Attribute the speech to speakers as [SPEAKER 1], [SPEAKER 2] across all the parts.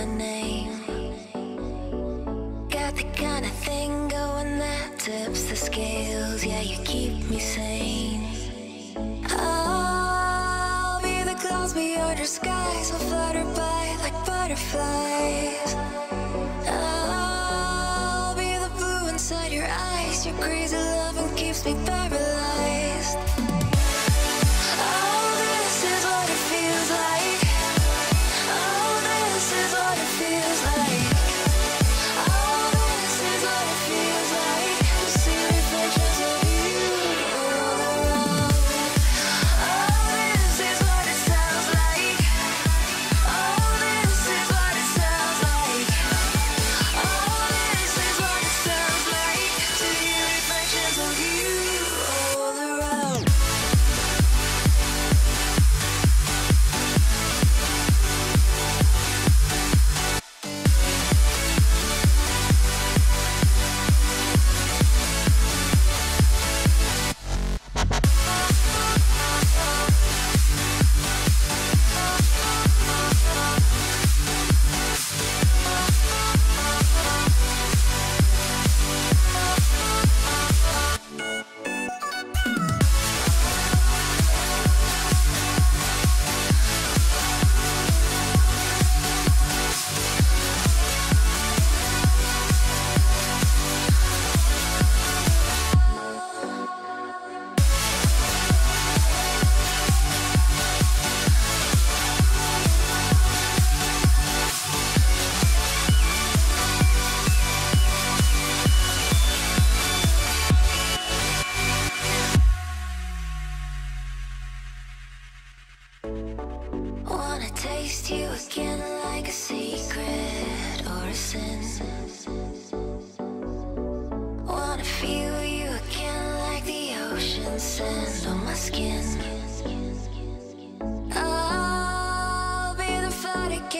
[SPEAKER 1] my name. Got the kind of thing going that tips the scales. Yeah, you keep me sane. I'll be the clouds beyond your skies I'll flutter by like butterflies. I'll be the blue inside your eyes. Your crazy loving keeps me paralyzed.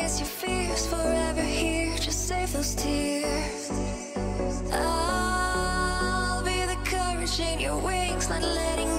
[SPEAKER 1] Fight your fears, forever here. Just save those tears. I'll be the courage in your wings, not letting